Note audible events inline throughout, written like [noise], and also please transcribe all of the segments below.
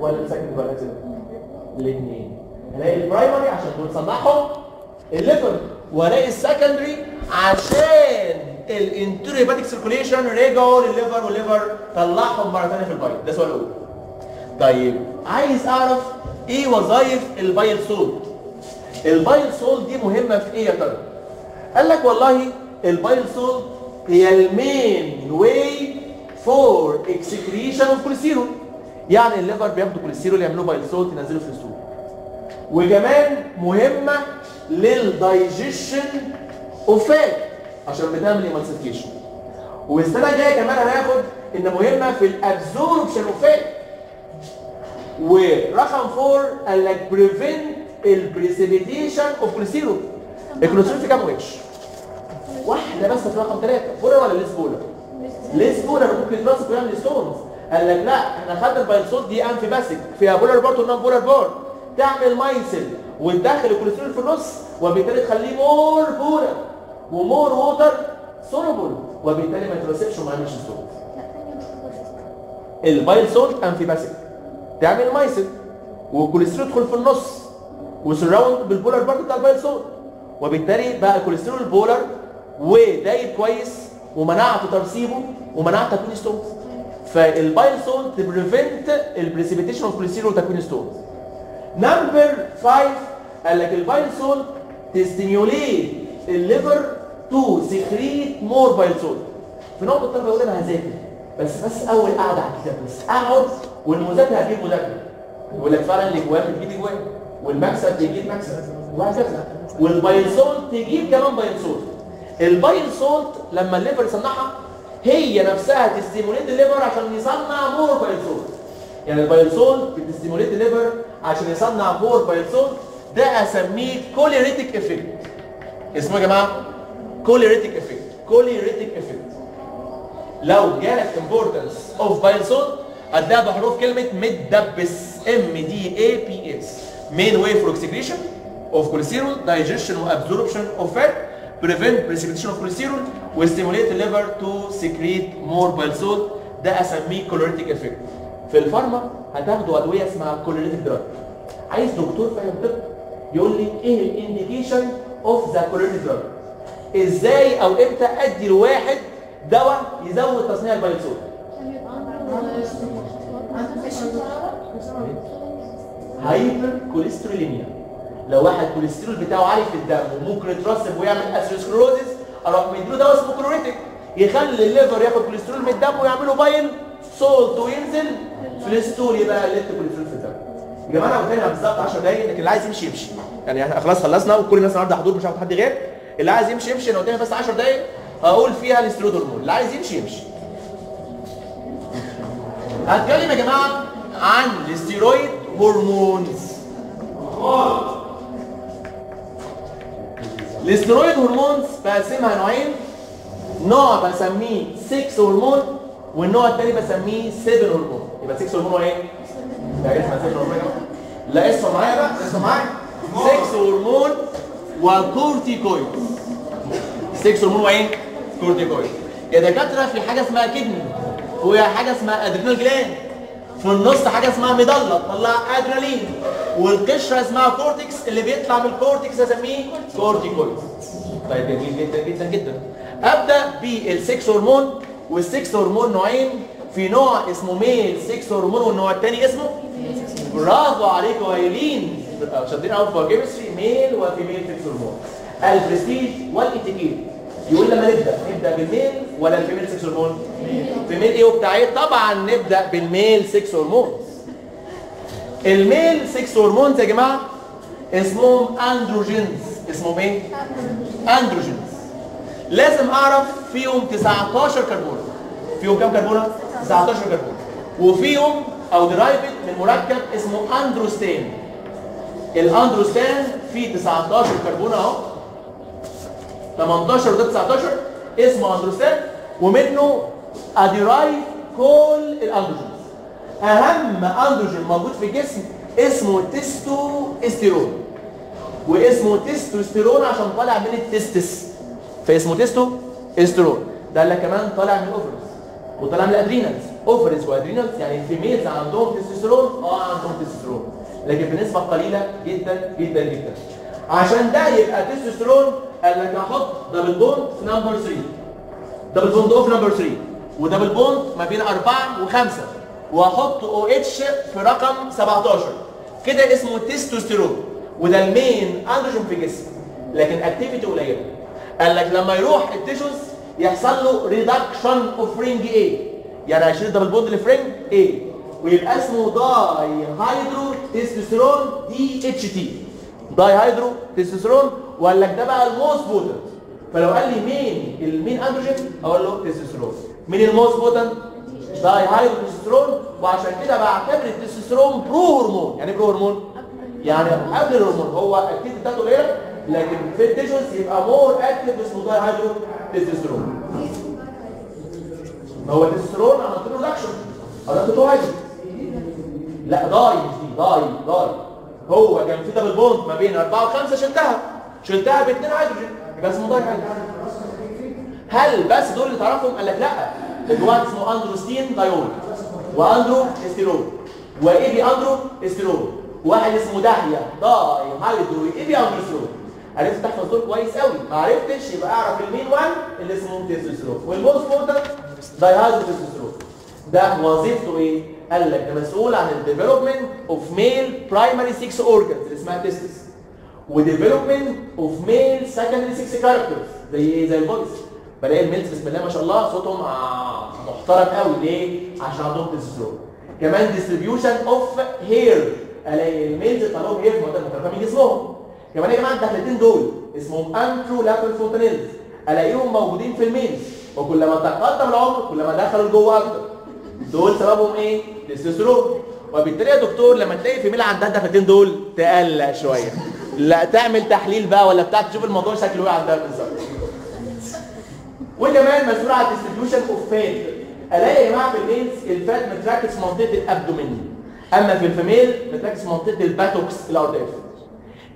ولا ال secondary ولا الاثنين. الاقي ال primary عشان بنصنعهم ال liver والاقي ال secondary عشان ال enterohepatic circulation رجعوا للل liver وال liver طلعهم مرة ثانية في ال bile ده سؤال اول طيب عايز أعرف إيه وظائف ال bile salt ال bile salt دي مهمة في إيه يا ترى قال لك والله ال bile salt هي ال main way for excretion of cholesterol يعني ال liver بياخدوا كوليسترول يعملوا bile salt ينزلوا في ال stool وكمان مهمة لل digestion of fat عشان بتعمل emulsification والسنة الجاية كمان هناخد إن مهمة في ال absorption of fat ورقم 4 قال لك prevent ال precipitation of cholesterol الكوليسترول في كام وش؟ واحدة بس في رقم ثلاثة polar ولا less polar؟ less polar ممكن يترسب ويعمل stones قال لك لا إحنا خدنا ال bile salt دي amphi فيها polar part و non-polar part تعمل micelle وتدخل الكوليسترول في النص وبالتالي تخليه more polar و more water soluble وبالتالي ما يترسبش وما يعملش stones ال bile salt amphipathic تعمل micelle والكوليسترول يدخل في النص و surrounded بال polar part بتاع ال bile salt وبالتالي بقى الكوليسترول ال polar ودايب كويس ومنعت ترسيبه ومنعت تكوين stones فال bile salt prevent ال precipitation of cholesterol وتكوين stones number 5 قال لك ال bile salt ت stimulate ال liver to secrete more bile salt في نقطة الطلبه يقول أنا هذاكر. بس بس أول قعده على الكتاب بس. أقعد والمذاكرة هتجيب مذاكرة. يقول لك فعلا الاجوان بتجيب اجوان والمكسب بيجيب مكسب. وهكذا. وال bile salt تجيب كمان bile salt ال bile salt لما ال liver يصنعها هي نفسها ت stimulate ال liver عشان يصنع more bile salt يعني ال bile salt بت stimulate ال liver عشان يصنع more bile salt ده أسميه choleretic effect اسمه يا جماعة؟ choleretic effect choleretic effect لو جالك importance of bile salt هتلاقيها بحروف كلمة متدبس. M D A P S main way for excretion of cholesterol digestion و absorption of fat prevent precipitation of cholesterol و stimulate the liver to secrete more bile salt. ده أسميه choleretic effect. في الفارما هتاخدوا أدوية اسمها choleretic drug. عايز دكتور فاهم طب يقول لي إيه ال indication of the choleretic drug إزاي أو إمتى أدي لواحد دواء يزود تصنيع ال bile salt hypercholesterolemia لو واحد كوليسترول بتاعه عالي في الدم وممكن يترسب ويعمل atherosclerosis أروح مديله دواء اسمه choleretic يخلي ال liver ياخد كوليسترول من الدم ويعمله bile salt وينزل. ال stool يبقى قلت كوليسترول في الدم. يا جماعة أنا قلت بالظبط 10 دقايق لكن اللي عايز يمشي يمشي. يعني إحنا خلاص خلصنا وكل الناس النهارده حضور مش هاخد حد غير. اللي عايز يمشي يمشي. أنا لها بس 10 دقايق هقول فيها ال steroid hormone. اللي عايز يمشي يمشي. هتكلم يا جماعة عن ال steroid hormones. ال steroid hormones بقسمها نوعين نوع بسميه sex hormone والنوع الثاني بسميه 7 هرمون. يبقى sex hormone هو إيه؟ لا اسمها 7 هرمون يا جماعة لا اسمه معايا بقى اسمه معايا. sex hormone و corticoid. sex hormone وايه؟ corticoid. يا دكاترة في حاجة اسمها kidney وهي حاجة اسمها adrenal gland في النص حاجة اسمها medulla تطلع أدرينالين. والقشرة اسمها cortex اللي بيطلع من ال cortex اسميه corticoid طيب جميل جدا جدا جدا. أبدأ بال sex hormone وال sex hormone نوعين. في نوع اسمه male sex hormone والنوع الثاني اسمه برافو عليكم يا إيلين. شاطرين قوي في chemistry male و female sex hormone. البرستيج والاتيكيت يقول لما نبدأ نبدأ بال male ولا ال female sex hormone female إيه وبتاع إيه؟ طبعا نبدأ بال male sex hormone ال male sex hormones يا جماعة اسمهم androgens اسمهم إيه؟ androgens لازم أعرف فيهم 19 كربون. فيهم كام كربونة؟ 19 كربون. وفيهم derived من مركب اسمه androstane ال androstane فيه 19 كربون أهو. 18 وده 19 اسمه androstane ومنه ا derive كل ال androgens أهم أندروجين موجود في الجسم اسمه testo sterone واسمه تستوستيرون عشان طالع من ال testes. فاسمه تستو استيرون ده اللي كمان طالع من ال ovaries وطالع من ال adrenals ovaries و adrenals يعني ال females عندهم تستوستيرون آه عندهم تستوستيرون. لكن بنسبة قليلة جدا جدا جدا. عشان ده يبقى تستوستيرون قال لك هحط double bond في number 3 double bond of number 3 و double bond ما بين 4 و5 واحط OH في رقم 17 كده اسمه تستوستيرون وده ال main androgen في الجسم لكن activity قليله قال لك لما يروح ال tissues يحصل له reduction of ring A يعني هيشيل ال double bond اللي في ring A ويبقى اسمه داي هيدرو تستوستيرون دي اتش تي داي هيدرو تستوستيرون وقال لك ده بقى ال most potent فلو قال لي مين ال main androgen أقول له تستوستيرون مين ال most potent dihydrotestosterone وعشان كده بعتبر ال testosterone prohormone يعني إيه prohormone يعني قبل الهرمون. هو activity بتاعته قليله لكن في ال tissues يبقى more active اسمه di ما هو التستوستيرون عملت له reduction عملت له hydro لا di مش de di di. هو كان في double bond ما بين 4 و5 شلتها. شلتها باثنين هيدروجين يبقى اسمه di هل بس دول اللي تعرفهم قال لك لا. ده واحد اسمه androstenediol و androsterone و epiandrosterone واحد اسمه داهية داي هيدرو اي بي أندرو إستيرون. عرفت تحفظ دول كويس قوي ما عرفتش يبقى أعرف ال main واحد اللي اسمه testosterone وال most potent dihydrotestosterone ده وظيفته إيه؟ قال لك ده مسؤول عن ال development of male primary sex organs اللي اسمها testes و development of male secondary sex characters زي إيه؟ زي ال voice بلاقي ال males بسم الله ما شاء الله صوتهم آه محترم قوي. ليه؟ عشان عندهم تستوستيرون كمان distribution of hair ألاقي ال males يطلع لهم hair من جسمهم. كمان يا جماعة الدخلتين دول اسمهم anterolateral fontanelles ألاقيهم موجودين في ال males. وكلما تقدم العمر كلما دخلوا لجوه أكتر. دول سببهم إيه؟ تستوستيرون وبالتالي يا دكتور لما تلاقي female عندها الدخلتين دول تقلق شوية. لا تعمل تحليل بقى ولا بتاع تشوف الموضوع شكله إيه عندها بالظبط. وكمان مسؤول عن ال distribution of fat ألاقي يا جماعة في ال males ال fat متركز في منطقة ال abdomen. أما في ال female متركز في منطقة ال buttocks الارداف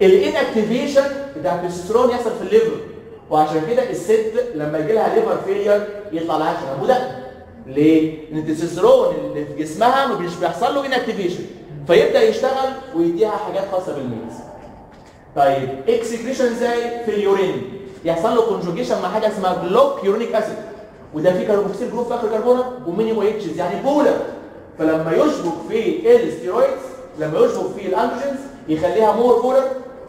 ال inactivation بتاع التستوستيرون يحصل في ال liver. وعشان كده الست لما يجي لها liver failure يطلع لها شنب ده ليه؟ لأن التستوستيرون اللي في جسمها مش بيحصل له inactivation فيبدأ يشتغل ويديها حاجات خاصة بال males. طيب excretion إزاي في ال urine. يحصل له conjugation مع حاجة اسمها glucuronic acid وده فيه carboxyl group في آخر كربونة و many OHs يعني polar فلما يشبك في ال steroids لما يشبك في ال androgens يخليها more polar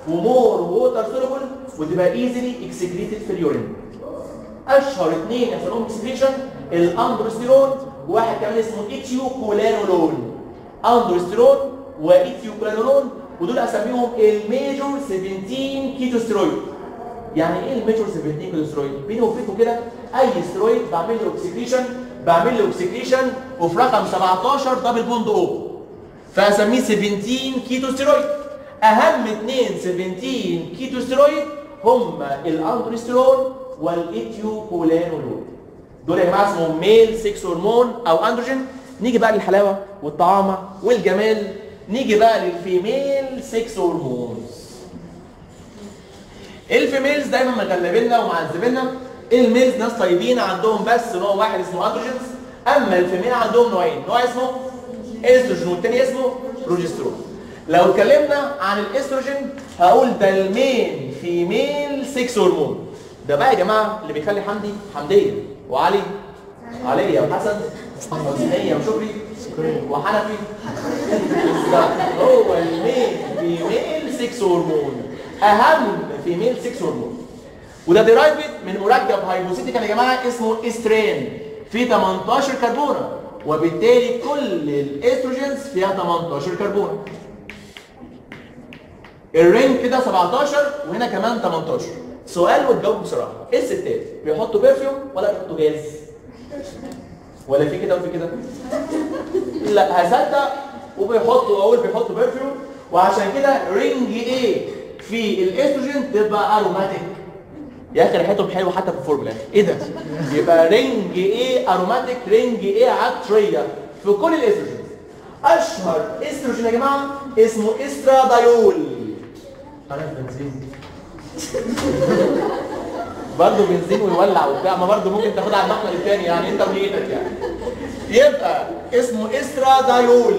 و more water soluble وتبقى easily excreted في ال urine. أشهر اثنين يحصل لهم excretion ال androsterone وواحد كمان اسمه etiocholanolone androsterone و etiocholanolone ودول أسميهم ال major 17 keto steroid يعني إيه ال major 17 keto steroid بيني وبينكم كده أي ستيرويد بعمل له excretion بعمل له excretion وفي رقم 17 double bond O فأسميه 17 keto steroid أهم اثنين 17 keto steroid هم ال androsterone وال etiocholanolone دول يا جماعة اسمهم male sex hormone أو اندروجين نيجي بقى للحلاوة والطعامة والجمال. نيجي بقى لل female sex hormones ال females دايما مغلبيننا ومعذبيننا ال males ناس طيبين عندهم بس نوع واحد اسمه androgens أما ال female عندهم نوعين. نوع اسمه استروجين والتاني اسمه بروجسترون لو اتكلمنا عن الاستروجين هقول ده ال main female sex hormone ده بقى يا جماعة اللي بيخلي حمدي حمدية وعلي عليا وحسن حسنية وشكري وحنفي هو ال main female sex hormone أهم female sex hormone وده derived من مركب hypothetical يا جماعة اسمه estrane. فيه 18 كربونة. وبالتالي كل ال estrogens فيها 18 كربون ال ring كده 17 وهنا كمان 18 سؤال وتجاوب بصراحه إيه الستات؟ بيحطوا perfume ولا بيحطوا جاز ولا في كده وفي كده؟ لا هصدق وبيحطوا أقول بيحطوا perfume وعشان كده ring A في الاستروجين تبقى aromatic يا أخي ريحتهم حلوة حتى في الفورمولا. إيه ده؟ يبقى ring A aromatic ring A عطريه في كل الاستروجين أشهر استروجين يا جماعة اسمه استرادايول عارف بنزين. برضه بنزين ويولع وبتاع ما برضه ممكن تاخدها على المحمل الثاني يعني انت ونيتك يعني. يبقى اسمه estradiol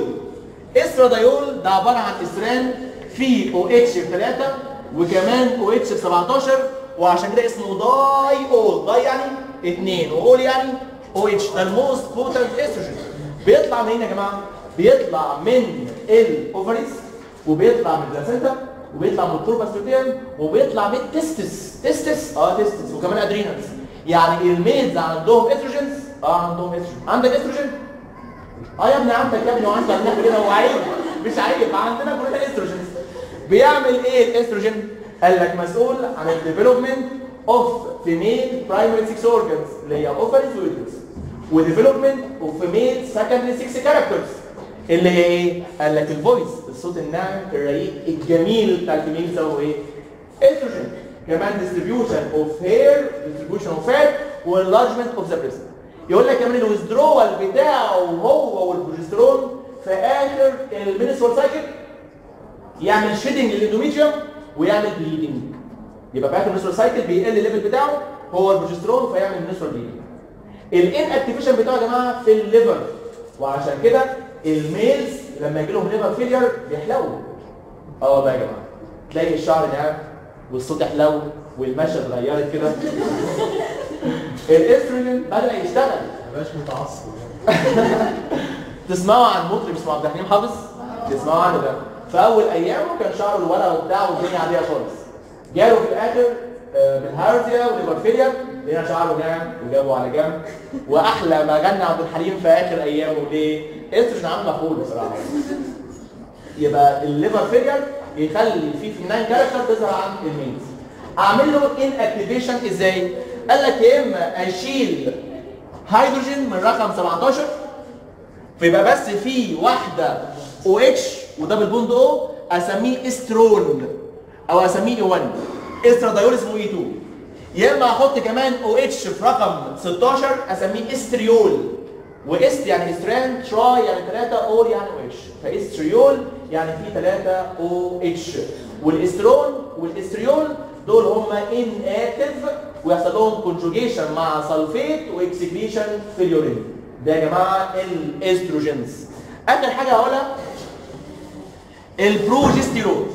estradiol ده عبارة عن estrane فيه OH ب 3 وكمان OH ب 17 وعشان كده اسمه diol. di يعني اثنين وأول يعني أو اتش ده ال most potent estrogen بيطلع منين يا جماعة؟ بيطلع من ال ovaries وبيطلع من ال placenta وبيطلع من ال corpus luteum وبيطلع من ال testes testes آه testes وكمان adrenals يعني ال males عندهم estrogens آه عندهم استروجين عندك استروجين آه يا ابني عندك يا ابني وعندك عندنا كلنا هو عيب. مش عيب. عندنا كلنا استروجين بيعمل إيه الاستروجين قال لك مسؤول عن ال development of female primary sex organs اللي هي ovaries و development of female secondary sex characters اللي هي إيه قال لك ال voice الصوت الناعم الرقيق الجميل بتاع ال female هو إيه؟ استروجين كمان distribution of hair distribution of fat و enlargement of the breast. يقول لك كمان ال withdrawal بتاعه هو والبروجسترون في آخر ال menstrual cycle يعمل shedding لل endometrium ويعمل bleeding يبقى في آخر ال menstrual cycle بيقل ال level بتاعه هو البروجسترون فيعمل menstrual bleeding ال inactivation بتاعه يا جماعة في ال liver. وعشان كده ال males لما يجي لهم liver failure بيحلو آه والله يا جماعة. تلاقي الشعر ناعم والصوت حلو والمشى اتغيرت كده. [laughs] الاستروجين بدأ يشتغل. مبقاش متعصب. تسمعوا عن مطرب اسمه عبد الحليم حافظ؟ تسمعوا عنه ده. في أول أيامه كان شعره الورقه وبتاع والدنيا عادية خالص. جاله في الآخر آه، بالهارزيا وليفرفيليا لقينا شعره ناعم وجابه على جنب. وأحلى ما غنى عبد الحليم في آخر أيامه ليه؟ استروجين عامل مفعول بصراحه يبقى ال liver failure يخلي في feminine character تظهر عند ال men أعمل له inactivation إزاي؟ قال لك يا إما أشيل هيدروجين من رقم 17 فيبقى بس في واحدة OH و double bond O أسميه استرون أو أسميه E1 estradiol اسمه E2 يا إما أحط كمان OH في رقم 16 أسميه estriol و est يعني estrane tri يعني 3 أور يعني أو إتش. ف estriol يعني في 3 OH. وال estrone وال estriol دول هم inactive ويحصل لهم conjugation مع sulfate و excretion في ال urine. ده يا جماعة ال estrogens. آخر حاجة هقولها البروجستيرون.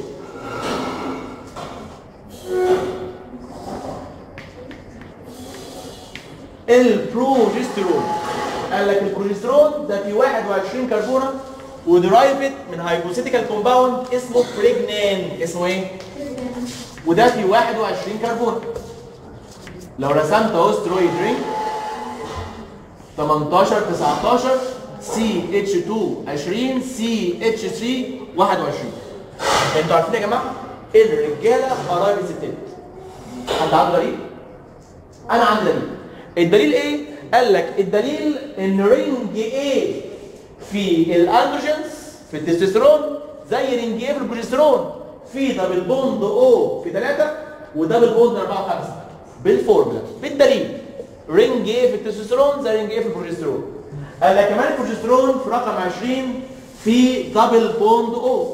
البروجستيرون. قال لك البروجستيرون ده في 21 كربونة و derived من hypothetical compound اسمه pregnane اسمه إيه؟ وده في 21 كربون لو رسمت اهو steroid ring 18 19 CH 2 20 CH 3 21 أنتوا عارفين يا جماعة؟ الرجالة قرايب الستات. حد عنده دليل؟ أنا عندي دليل. الدليل إيه؟ قال لك الدليل إن ring A في ال androgens في التستوستيرون زي ring A في البروجسترون في double bond O في 3 و double bond 4 و5 بالفورمولا بالدليل. ring A في التستوستيرون زي ring A في البروجسترون قال لك كمان البروجسترون في رقم 20 في double bond O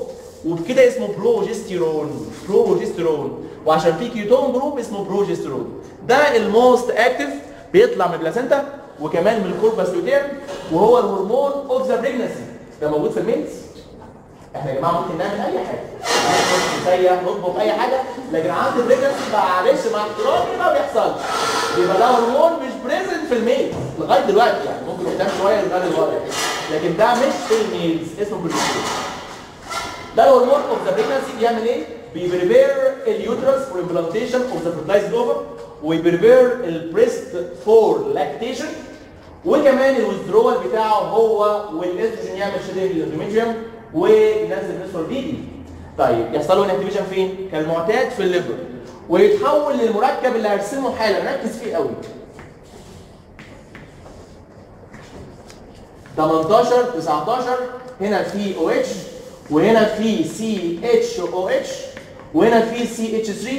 وبكده اسمه progesterone progesterone وعشان في ketone group اسمه بروجستيرون ده ال most active بيطلع من ال placenta وكمان من ال corpus luteum وهو ال hormone of the pregnancy ده موجود في ال males إحنا يا جماعة ممكن نعمل أي حاجة. نسيح نطبخ أي حاجة. لكن عند ال pregnancy معلش مع احترامي ما بيحصلش. يبقى ده هرمون مش present في ال males لغاية دلوقتي يعني ممكن قدام شوية يتغير الوضع. لكن ده مش في ال males اسمه بروجستيرون ده ال hormone of the pregnancy بيعمل إيه؟ بي prepare ال uterus for implantation of the fertilized ovum وي prepare ال breast for lactation وكمان ال withdrawal بتاعه هو والاستروجين يعمل shedding لل endometrium وينزل نسر بيبي طيب يحصل له inactivation فين؟ كالمعتاد في ال liver. ويتحول للمركب اللي هرسمه حالا. ركز فيه قوي. 18 19 هنا في OH وهنا في CHOH وهنا في CH3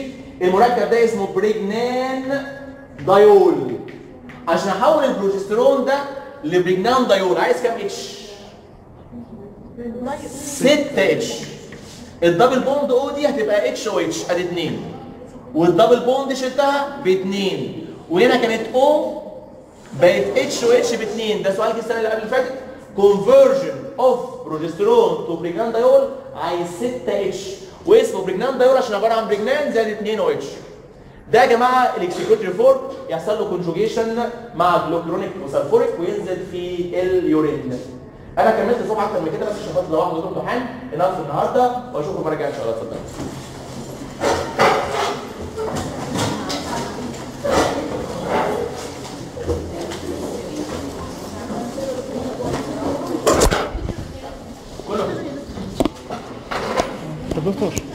المركب ده اسمه pregnanediol. عشان احول البروجسترون ده ل pregnanediol. عايز كام H 6 H ال double bond O دي هتبقى H OH ادي 2 وال double bond شلتها ب 2 وهنا كانت O بقت H و H باثنين ده سؤال السنة اللي قبل اللي فاتت. of progesterone to pregnanediol عايز 6 H واسمه pregnanediol عشان عباره عن pregnane زائد 2 OH ده يا جماعة ال excretory form يحصل له conjugation مع glucuronic و sulfuric وينزل في ال urine أنا كملت صفحه أكتر من كده بس عشان خاطر لو واحد امتحان النهارده واشوفكم المره الجايه ان شاء الله اتفضل كله طب دكتور صبارة